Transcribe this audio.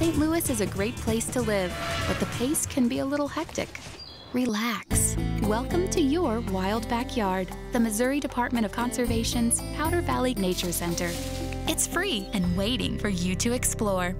St. Louis is a great place to live, but the pace can be a little hectic. Relax. Welcome to your wild backyard, the Missouri Department of Conservation's Powder Valley Nature Center. It's free and waiting for you to explore.